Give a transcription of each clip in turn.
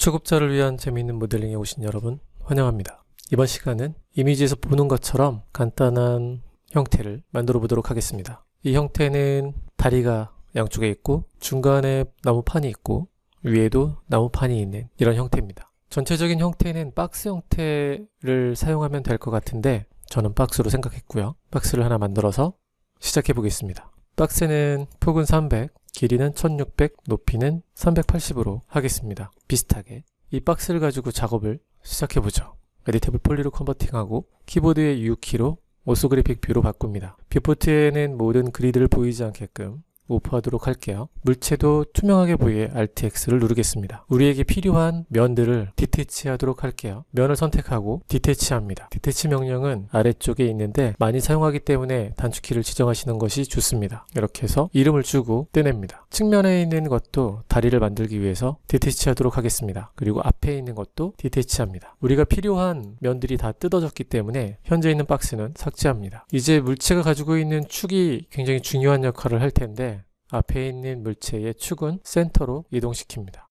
초급자를 위한 재미있는 모델링에 오신 여러분 환영합니다. 이번 시간은 이미지에서 보는 것처럼 간단한 형태를 만들어 보도록 하겠습니다. 이 형태는 다리가 양쪽에 있고 중간에 나무판이 있고 위에도 나무판이 있는 이런 형태입니다. 전체적인 형태는 박스 형태를 사용하면 될 것 같은데 저는 박스로 생각했고요. 박스를 하나 만들어서 시작해 보겠습니다. 박스는 폭은 300, 길이는 1600, 높이는 380으로 하겠습니다. 비슷하게. 이 박스를 가지고 작업을 시작해 보죠. Editable Poly로 converting하고 키보드의 U키로 orthographic view로 바꿉니다. viewport에는 모든 그리드를 보이지 않게끔 off하도록 할게요. 물체도 투명하게 보이게 Alt X를 누르겠습니다. 우리에게 필요한 면들을 detach 하도록 할게요. 면을 선택하고 detach 합니다. detach 명령은 아래쪽에 있는데 많이 사용하기 때문에 단축키를 지정하시는 것이 좋습니다. 이렇게 해서 이름을 주고 떼냅니다. 측면에 있는 것도 다리를 만들기 위해서 detach 하도록 하겠습니다. 그리고 앞에 있는 것도 detach 합니다. 우리가 필요한 면들이 다 뜯어졌기 때문에 현재 있는 박스는 삭제합니다. 이제 물체가 가지고 있는 축이 굉장히 중요한 역할을 할 텐데 앞에 있는 물체의 축은 센터로 이동시킵니다.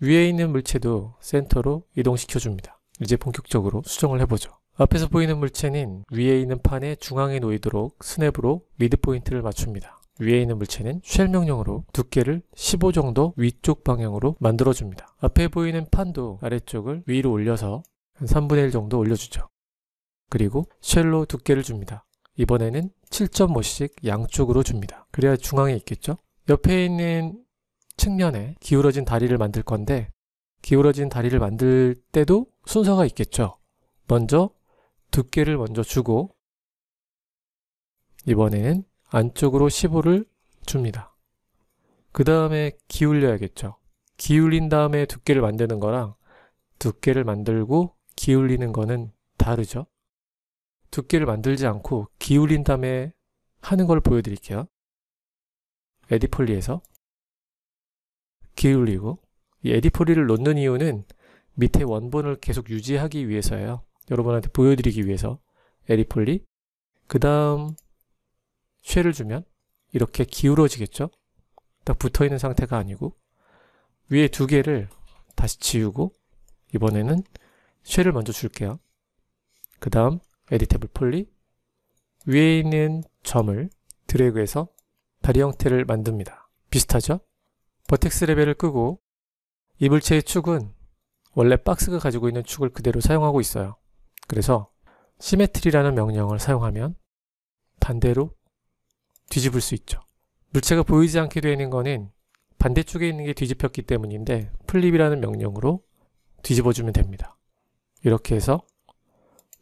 위에 있는 물체도 센터로 이동시켜줍니다. 이제 본격적으로 수정을 해보죠. 앞에서 보이는 물체는 위에 있는 판의 중앙에 놓이도록 스냅으로 mid point를 맞춥니다. 위에 있는 물체는 shell 명령으로 두께를 15 정도 위쪽 방향으로 만들어줍니다. 앞에 보이는 판도 아래쪽을 위로 올려서 한 3분의 1 정도 올려주죠. 그리고 shell로 두께를 줍니다. 이번에는 7.5씩 양쪽으로 줍니다. 그래야 중앙에 있겠죠? 옆에 있는 측면에 기울어진 다리를 만들 건데 기울어진 다리를 만들 때도 순서가 있겠죠? 먼저 두께를 먼저 주고 이번에는 안쪽으로 15를 줍니다. 그 다음에 기울여야겠죠? 기울인 다음에 두께를 만드는 거랑 두께를 만들고 기울이는 거는 다르죠? 두께를 만들지 않고 기울인 다음에 하는 걸 보여드릴게요. 에디폴리에서 기울이고 이 에디폴리를 놓는 이유는 밑에 원본을 계속 유지하기 위해서예요. 여러분한테 보여드리기 위해서 에디폴리 그 다음 쉐를 주면 이렇게 기울어지겠죠? 딱 붙어있는 상태가 아니고 위에 두 개를 다시 지우고 이번에는 shell을 먼저 줄게요. 그 다음 Editable Poly 위에 있는 점을 드래그해서 다리 형태를 만듭니다. 비슷하죠? vertex 레벨을 끄고 이 물체의 축은 원래 박스가 가지고 있는 축을 그대로 사용하고 있어요. 그래서 Symmetry라는 명령을 사용하면 반대로 뒤집을 수 있죠. 물체가 보이지 않게 되는 거는 반대쪽에 있는 게 뒤집혔기 때문인데 flip이라는 명령으로 뒤집어주면 됩니다. 이렇게 해서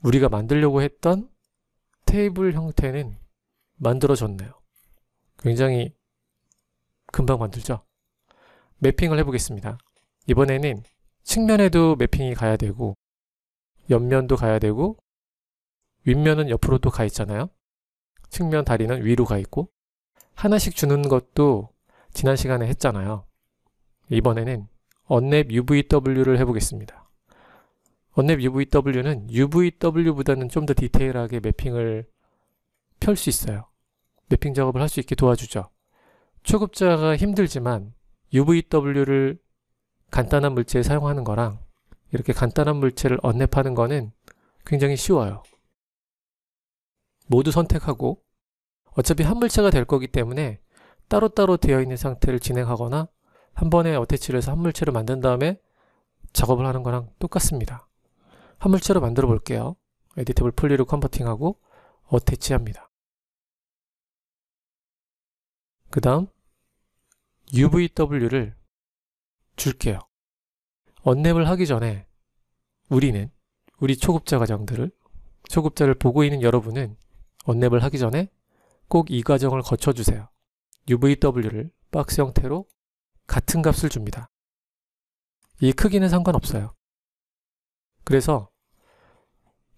우리가 만들려고 했던 테이블 형태는 만들어졌네요. 굉장히 금방 만들죠? 매핑을 해보겠습니다. 이번에는 측면에도 매핑이 가야 되고 옆면도 가야 되고 윗면은 옆으로 또 가 있잖아요. 측면 다리는 위로 가 있고 하나씩 주는 것도 지난 시간에 했잖아요. 이번에는 언랩 UVW를 해보겠습니다. 언랩 UVW는 UVW보다는 좀 더 디테일하게 매핑을 펼 수 있어요. 매핑 작업을 할 수 있게 도와주죠. 초급자가 힘들지만 UVW를 간단한 물체에 사용하는 거랑 이렇게 간단한 물체를 언랩하는 거는 굉장히 쉬워요. 모두 선택하고 어차피 한 물체가 될 거기 때문에 따로따로 되어 있는 상태를 진행하거나 한 번에 어태치를 해서 한 물체를 만든 다음에 작업을 하는 거랑 똑같습니다. 한 물체로 만들어 볼게요. 에디터블 폴리로 컨버팅하고 어태치 합니다. 그 다음 UVW를 줄게요. 언랩을 하기 전에 우리는 우리 초급자 과정들을 초급자를 보고 있는 여러분은 언랩을 하기 전에 꼭 이 과정을 거쳐주세요. UVW를 박스 형태로 같은 값을 줍니다. 이 크기는 상관없어요. 그래서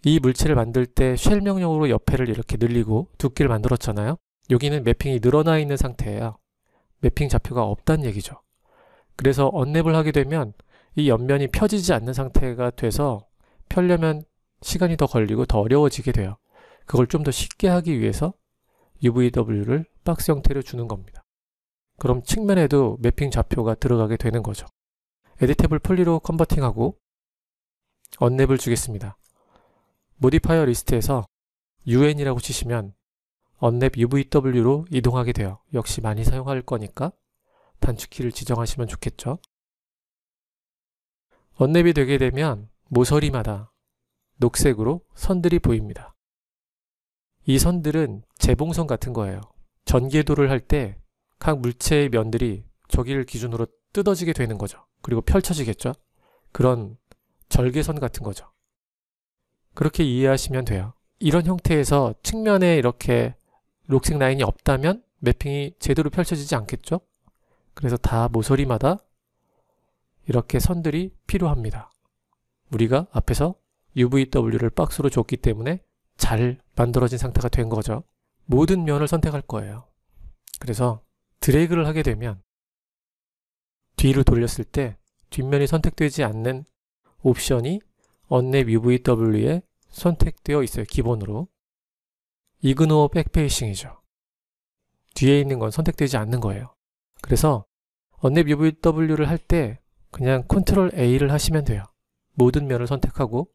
이 물체를 만들 때 쉘 명령으로 옆에를 이렇게 늘리고 두께를 만들었잖아요. 여기는 매핑이 늘어나 있는 상태예요. 매핑 좌표가 없다는 얘기죠. 그래서 unwrap을 하게 되면 이 옆면이 펴지지 않는 상태가 돼서 펴려면 시간이 더 걸리고 더 어려워지게 돼요. 그걸 좀 더 쉽게 하기 위해서 UVW를 박스 형태로 주는 겁니다. 그럼 측면에도 매핑 좌표가 들어가게 되는 거죠. Editable Poly로 converting하고 unwrap을 주겠습니다. Modifier List에서 un이라고 치시면 언랩 UVW로 이동하게 돼요. 역시 많이 사용할 거니까 단축키를 지정하시면 좋겠죠. 언랩이 되게 되면 모서리마다 녹색으로 선들이 보입니다. 이 선들은 재봉선 같은 거예요. 전개도를 할 때 각 물체의 면들이 저기를 기준으로 뜯어지게 되는 거죠. 그리고 펼쳐지겠죠. 그런 절개선 같은 거죠. 그렇게 이해하시면 돼요. 이런 형태에서 측면에 이렇게 녹색 라인이 없다면 매핑이 제대로 펼쳐지지 않겠죠? 그래서 다 모서리마다 이렇게 선들이 필요합니다. 우리가 앞에서 UVW를 박스로 줬기 때문에 잘 만들어진 상태가 된 거죠. 모든 면을 선택할 거예요. 그래서 드래그를 하게 되면 뒤를 돌렸을 때 뒷면이 선택되지 않는 옵션이 Unwrap UVW에 선택되어 있어요. 기본으로. Ignore Backfacing이죠. 뒤에 있는 건 선택되지 않는 거예요. 그래서 Unwrap UVW를 할 때 그냥 Control A를 하시면 돼요. 모든 면을 선택하고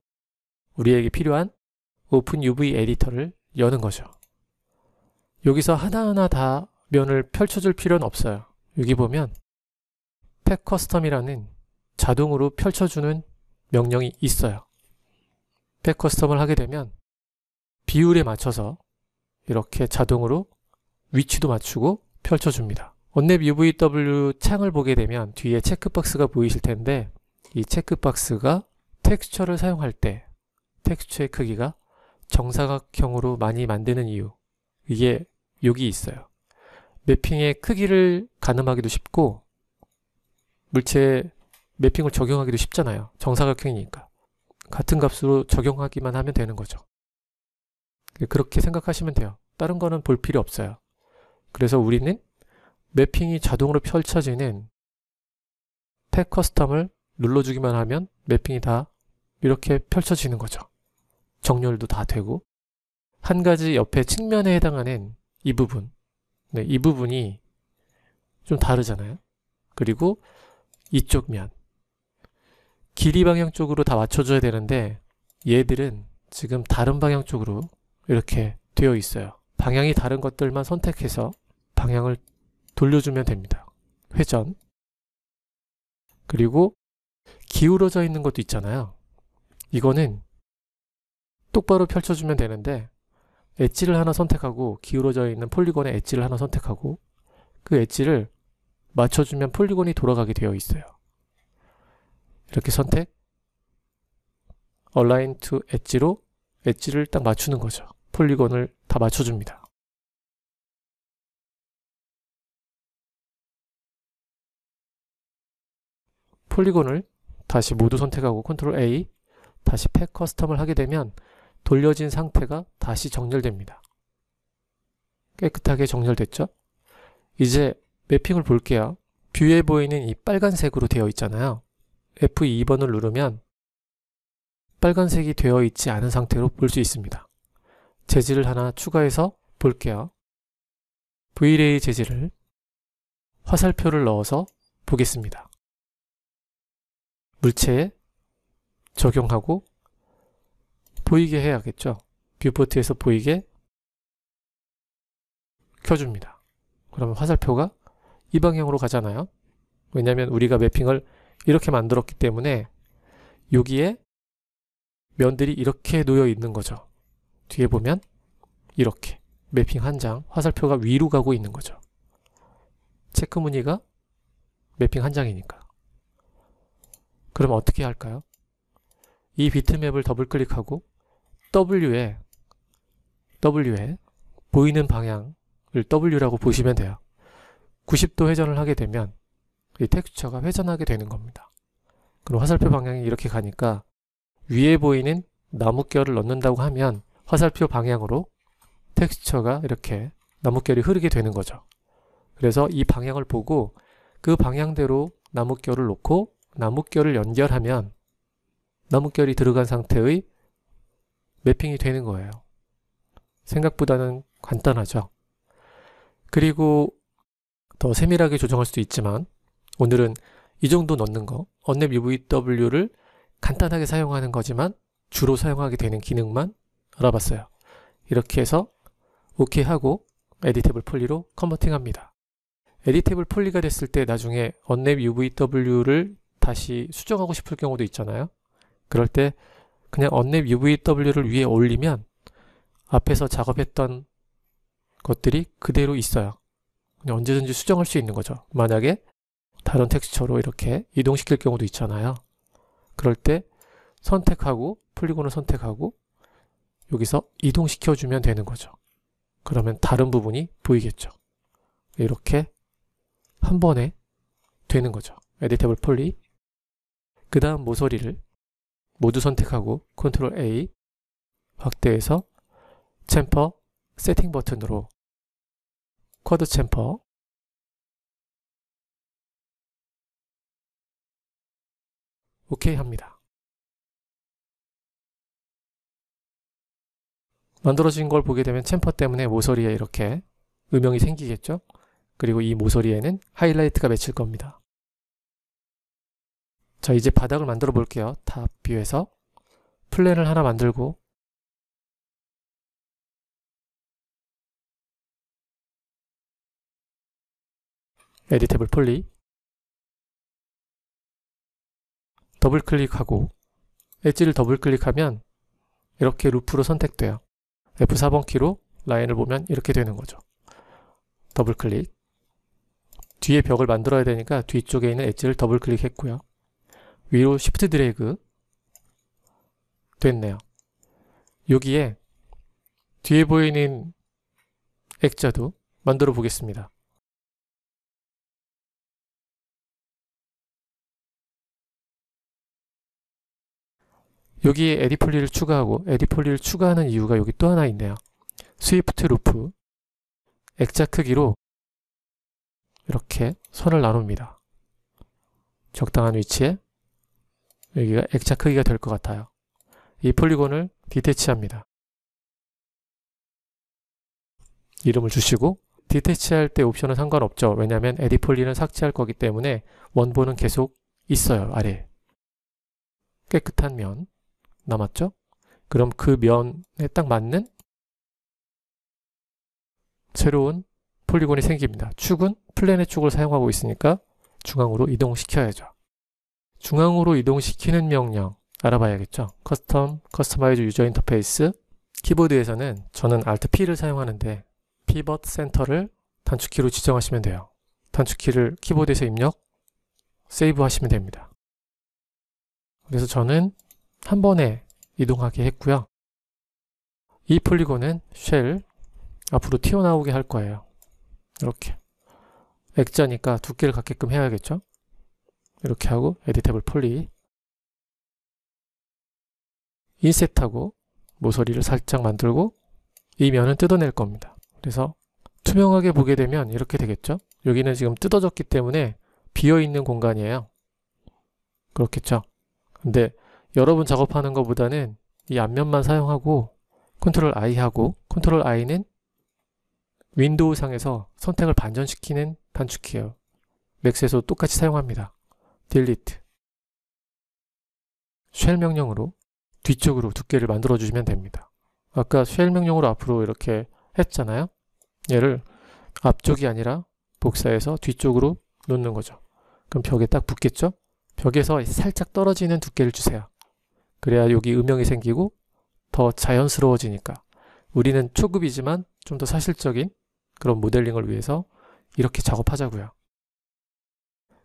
우리에게 필요한 오픈 UV 에디터를 여는 거죠. 여기서 하나하나 다 면을 펼쳐줄 필요는 없어요. 여기 보면 Pack Custom이라는 자동으로 펼쳐주는 명령이 있어요. Pack Custom을 하게 되면 비율에 맞춰서 이렇게 자동으로 위치도 맞추고 펼쳐줍니다. Unwrap UVW 창을 보게 되면 뒤에 체크박스가 보이실 텐데 이 체크박스가 텍스처를 사용할 때 텍스처의 크기가 정사각형으로 많이 만드는 이유 이게 여기 있어요. 매핑의 크기를 가늠하기도 쉽고 물체에 매핑을 적용하기도 쉽잖아요. 정사각형이니까. 같은 값으로 적용하기만 하면 되는 거죠. 그렇게 생각하시면 돼요. 다른 거는 볼 필요 없어요. 그래서 우리는 매핑이 자동으로 펼쳐지는 팩 커스텀을 눌러주기만 하면 매핑이 다 이렇게 펼쳐지는 거죠. 정렬도 다 되고 한 가지 옆에 측면에 해당하는 이 부분 네, 이 부분이 좀 다르잖아요. 그리고 이쪽 면 길이 방향 쪽으로 다 맞춰줘야 되는데 얘들은 지금 다른 방향 쪽으로 이렇게 되어 있어요. 방향이 다른 것들만 선택해서 방향을 돌려주면 됩니다. 회전 그리고 기울어져 있는 것도 있잖아요. 이거는 똑바로 펼쳐주면 되는데 엣지를 하나 선택하고 기울어져 있는 폴리곤의 엣지를 하나 선택하고 그 엣지를 맞춰주면 폴리곤이 돌아가게 되어 있어요. 이렇게 선택 Align to 엣지로 엣지를 딱 맞추는 거죠. 폴리곤을 다 맞춰줍니다. polygon을 다시 모두 선택하고 Control A 다시 Pack Custom을 하게 되면 돌려진 상태가 다시 정렬됩니다. 깨끗하게 정렬됐죠? 이제 매핑을 볼게요. view에 보이는 이 빨간색으로 되어 있잖아요. F2번을 누르면 빨간색이 되어 있지 않은 상태로 볼 수 있습니다. 재질을 하나 추가해서 볼게요. Vray 재질을 화살표를 넣어서 보겠습니다. 물체에 적용하고 보이게 해야겠죠. 뷰포트에서 보이게 켜줍니다. 그러면 화살표가 이 방향으로 가잖아요. 왜냐하면 우리가 매핑을 이렇게 만들었기 때문에 여기에 면들이 이렇게 놓여 있는 거죠. 뒤에 보면 이렇게 매핑 한 장, 화살표가 위로 가고 있는 거죠. 체크 무늬가 매핑 한 장이니까. 그럼 어떻게 할까요? 이 비트맵을 더블 클릭하고 W에 W에 보이는 방향을 W라고 보시면 돼요. 90도 회전을 하게 되면 이 텍스처가 회전하게 되는 겁니다. 그럼 화살표 방향이 이렇게 가니까 위에 보이는 나뭇결을 넣는다고 하면 화살표 방향으로 텍스처가 이렇게 나뭇결이 흐르게 되는 거죠. 그래서 이 방향을 보고 그 방향대로 나뭇결을 놓고 나뭇결을 연결하면 나뭇결이 들어간 상태의 매핑이 되는 거예요. 생각보다는 간단하죠. 그리고 더 세밀하게 조정할 수도 있지만 오늘은 이 정도 넣는 거 Unwrap UVW를 간단하게 사용하는 거지만 주로 사용하게 되는 기능만 알아봤어요. 이렇게 해서 OK 하고 Editable Poly로 converting합니다. Editable Poly가 됐을 때 나중에 Unwrap UVW를 다시 수정하고 싶을 경우도 있잖아요. 그럴 때 그냥 Unwrap UVW를 위에 올리면 앞에서 작업했던 것들이 그대로 있어요. 언제든지 수정할 수 있는 거죠. 만약에 다른 텍스처로 이렇게 이동시킬 경우도 있잖아요. 그럴 때 선택하고 polygon을 선택하고 여기서 이동시켜 주면 되는 거죠. 그러면 다른 부분이 보이겠죠. 이렇게 한 번에 되는 거죠. Editable Poly 그 다음 모서리를 모두 선택하고 Control A 확대해서 챔퍼 세팅 버튼으로 쿼드 챔퍼 오케이 합니다. 만들어진 걸 보게 되면 챔퍼 때문에 모서리에 이렇게 음영이 생기겠죠? 그리고 이 모서리에는 하이라이트가 맺힐 겁니다. 자 이제 바닥을 만들어 볼게요. top view에서 plane을 하나 만들고 Editable Poly 더블 클릭하고 엣지를 더블 클릭하면 이렇게 loop로 선택돼요. F4번 키로 라인을 보면 이렇게 되는 거죠. 더블 클릭 뒤에 벽을 만들어야 되니까 뒤쪽에 있는 엣지를 더블 클릭했고요. 위로 Shift 드래그 됐네요. 여기에 뒤에 보이는 액자도 만들어 보겠습니다. 여기에 Edit Poly를 추가하고 Edit Poly를 추가하는 이유가 여기 또 하나 있네요. Swift Loop 액자 크기로 이렇게 선을 나눕니다. 적당한 위치에 여기가 액자 크기가 될 것 같아요. 이 polygon을 detach합니다. 이름을 주시고 detach할 때 옵션은 상관없죠. 왜냐하면 Edit Poly는 삭제할 거기 때문에 원본은 계속 있어요. 아래 깨끗한 면 남았죠? 그럼 그 면에 딱 맞는 새로운 polygon이 생깁니다. 축은 plane의 축을 사용하고 있으니까 중앙으로 이동시켜야죠. 중앙으로 이동시키는 명령 알아봐야겠죠. custom, customize user interface 키보드에서는 저는 Alt P를 사용하는데 pivot center를 단축키로 지정하시면 돼요. 단축키를 키보드에서 입력, save 하시면 됩니다. 그래서 저는 한 번에 이동하게 했고요. 이 polygon은 shell 앞으로 튀어나오게 할 거예요. 이렇게 액자니까 두께를 갖게끔 해야겠죠. 이렇게 하고 editable poly inset하고 모서리를 살짝 만들고 이 면은 뜯어낼 겁니다. 그래서 투명하게 보게 되면 이렇게 되겠죠. 여기는 지금 뜯어졌기 때문에 비어있는 공간이에요. 그렇겠죠. 근데 여러분 작업하는 것보다는 이 앞면만 사용하고 control I 하고 control I는 윈도우 상에서 선택을 반전시키는 단축키예요. 맥스에서 똑같이 사용합니다. delete shell 명령으로 뒤쪽으로 두께를 만들어 주시면 됩니다. 아까 쉘 명령으로 앞으로 이렇게 했잖아요. 얘를 앞쪽이 아니라 복사해서 뒤쪽으로 놓는 거죠. 그럼 벽에 딱 붙겠죠? 벽에서 살짝 떨어지는 두께를 주세요. 그래야 여기 음영이 생기고 더 자연스러워지니까 우리는 초급이지만 좀 더 사실적인 그런 모델링을 위해서 이렇게 작업하자고요.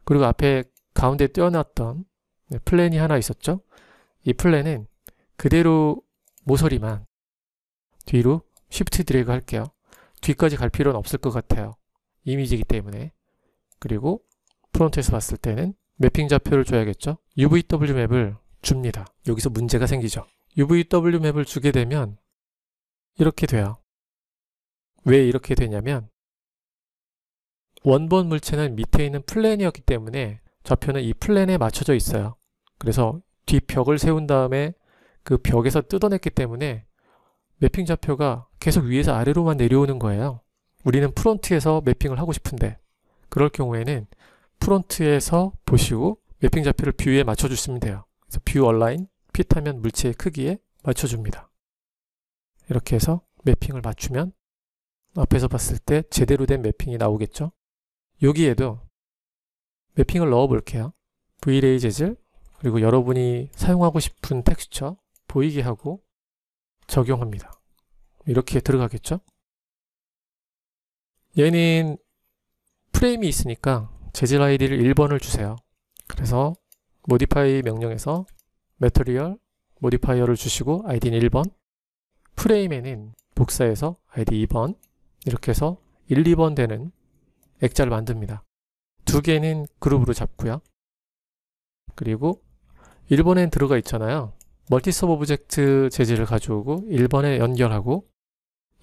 그리고 앞에 가운데 띄어놨던 네, 플랜이 하나 있었죠? 이 플랜은 그대로 모서리만 뒤로 쉬프트 드래그 할게요. 뒤까지 갈 필요는 없을 것 같아요. 이미지이기 때문에. 그리고 프론트에서 봤을 때는 매핑 좌표를 줘야겠죠? UVW 맵을 줍니다. 여기서 문제가 생기죠. UVW 맵을 주게 되면 이렇게 돼요. 왜 이렇게 되냐면 원본 물체는 밑에 있는 plane이었기 때문에 좌표는 이 plane에 맞춰져 있어요. 그래서 뒷벽을 세운 다음에 그 벽에서 뜯어냈기 때문에 매핑 좌표가 계속 위에서 아래로만 내려오는 거예요. 우리는 front에서 매핑을 하고 싶은데 그럴 경우에는 front에서 보시고 매핑 좌표를 view에 맞춰주시면 돼요. view align fit 하면 물체의 크기에 맞춰줍니다. 이렇게 해서 매핑을 맞추면 앞에서 봤을 때 제대로 된 매핑이 나오겠죠. 여기에도 매핑을 넣어 볼게요. Vray 재질 그리고 여러분이 사용하고 싶은 텍스처 보이게 하고 적용합니다. 이렇게 들어가겠죠. 얘는 프레임이 있으니까 재질 아이디를 1번을 주세요. 그래서 modify 명령에서 material modifier를 주시고 아이디는 1번 프레임에는 복사해서 아이디 2번 이렇게 해서 1, 2번 되는 액자를 만듭니다. 두 개는 그룹으로 잡고요. 그리고 1번엔 들어가 있잖아요. multi-sub object 재질을 가져오고 1번에 연결하고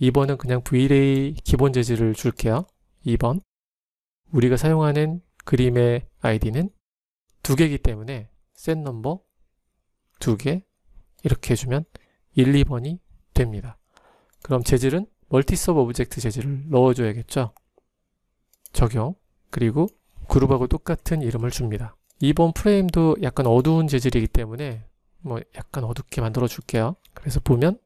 2번은 그냥 Vray 기본 재질을 줄게요. 2번 우리가 사용하는 그림의 아이디는 두 개이기 때문에 set number 두 개 이렇게 해주면 1, 2번이 됩니다. 그럼 재질은 multi-sub object 재질을 넣어줘야겠죠. 적용 그리고 그룹하고 똑같은 이름을 줍니다. 2번 프레임도 약간 어두운 재질이기 때문에 뭐 약간 어둡게 만들어 줄게요. 그래서 보면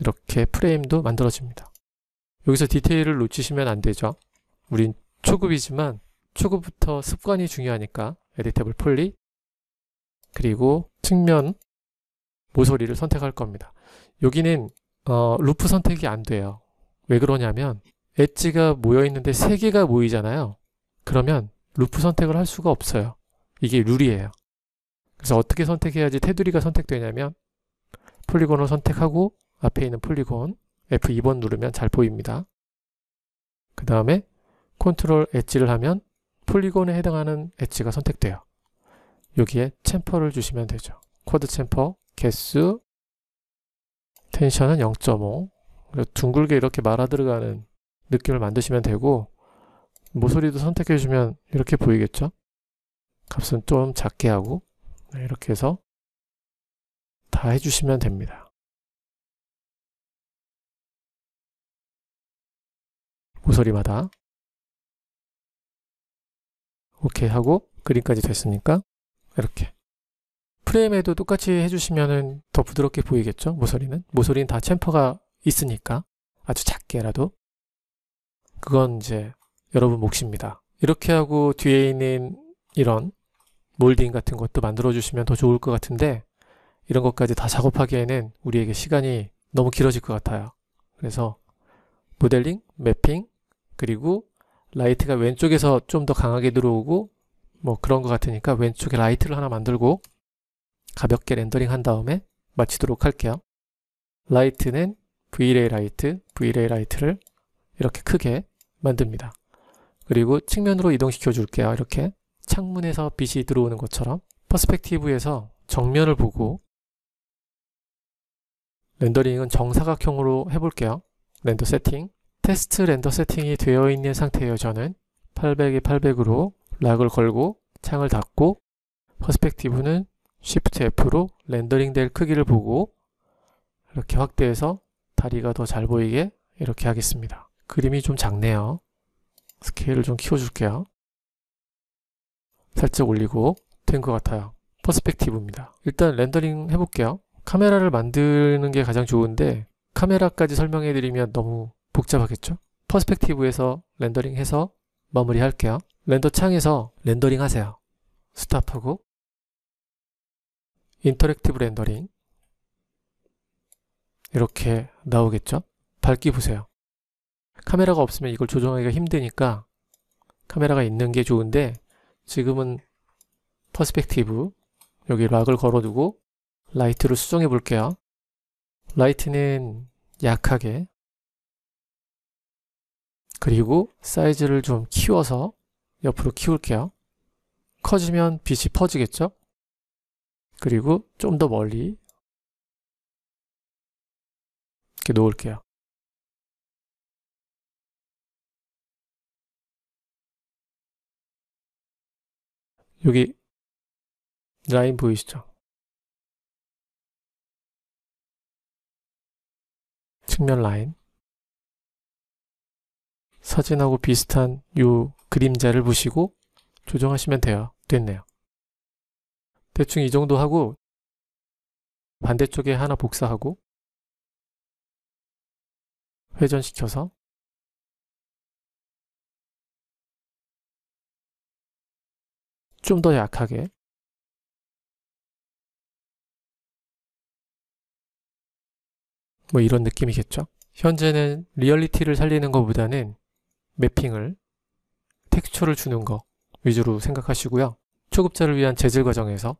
이렇게 프레임도 만들어집니다. 여기서 디테일을 놓치시면 안 되죠. 우린 초급이지만 초급부터 습관이 중요하니까 editable poly 그리고 측면 모서리를 선택할 겁니다. 여기는 어, loop 선택이 안 돼요. 왜 그러냐면 엣지가 모여 있는데 세 개가 모이잖아요. 그러면 loop 선택을 할 수가 없어요. 이게 룰이에요. 그래서 어떻게 선택해야지 테두리가 선택되냐면 polygon을 선택하고 앞에 있는 polygon F2번 누르면 잘 보입니다. 그 다음에 control edge를 하면 polygon에 해당하는 엣지가 선택돼요. 여기에 chamfer를 주시면 되죠. quad chamfer, 개수, tension은 0.5 둥글게 이렇게 말아 들어가는 느낌을 만드시면 되고 모서리도 선택해 주면 이렇게 보이겠죠? 값은 좀 작게 하고 네, 이렇게 해서 다 해주시면 됩니다. 모서리마다 오케이 하고 그림까지 됐으니까 이렇게. 프레임에도 똑같이 해주시면 더 부드럽게 보이겠죠? 모서리는? 모서리는 다 챔퍼가 있으니까 아주 작게라도. 그건 이제 여러분 몫입니다. 이렇게 하고 뒤에 있는 이런 몰딩 같은 것도 만들어 주시면 더 좋을 것 같은데 이런 것까지 다 작업하기에는 우리에게 시간이 너무 길어질 것 같아요. 그래서 모델링, 매핑, 그리고 라이트가 왼쪽에서 좀 더 강하게 들어오고 뭐 그런 것 같으니까 왼쪽에 라이트를 하나 만들고 가볍게 렌더링 한 다음에 마치도록 할게요. 라이트는 Vray 라이트, Vray 라이트를 이렇게 크게 만듭니다. 그리고 측면으로 이동시켜 줄게요. 이렇게 창문에서 빛이 들어오는 것처럼 perspective에서 정면을 보고 렌더링은 정사각형으로 해볼게요. render 세팅 테스트 render 세팅이 되어 있는 상태예요. 저는 800에 800으로 lock을 걸고 창을 닫고 perspective는 Shift F로 렌더링 될 크기를 보고 이렇게 확대해서 다리가 더 잘 보이게 이렇게 하겠습니다. 그림이 좀 작네요. 스케일을 좀 키워줄게요. 살짝 올리고 된 것 같아요. perspective입니다. 일단 렌더링 해볼게요. 카메라를 만드는 게 가장 좋은데 카메라까지 설명해 드리면 너무 복잡하겠죠? perspective에서 렌더링 해서 마무리 할게요. render 창에서 렌더링 하세요. stop하고 interactive 렌더링 이렇게 나오겠죠? 밝기 보세요. 카메라가 없으면 이걸 조정하기가 힘드니까 카메라가 있는 게 좋은데 지금은 perspective 여기 lock을 걸어두고 라이트를 수정해 볼게요. 라이트는 약하게 그리고 사이즈를 좀 키워서 옆으로 키울게요. 커지면 빛이 퍼지겠죠? 그리고 좀 더 멀리 이렇게 놓을게요. 여기 라인 보이시죠? 측면 라인 사진하고 비슷한 요 그림자를 보시고 조정하시면 돼요. 됐네요. 대충 이 정도 하고 반대쪽에 하나 복사하고 회전시켜서 좀 더 약하게 뭐 이런 느낌이겠죠. 현재는 리얼리티를 살리는 것보다는 매핑을 텍스처를 주는 거 위주로 생각하시고요. 초급자를 위한 재질 과정에서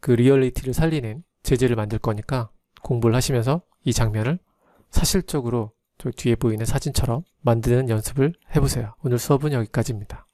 그 리얼리티를 살리는 재질을 만들 거니까 공부를 하시면서 이 장면을 사실적으로 저 뒤에 보이는 사진처럼 만드는 연습을 해보세요. 오늘 수업은 여기까지입니다.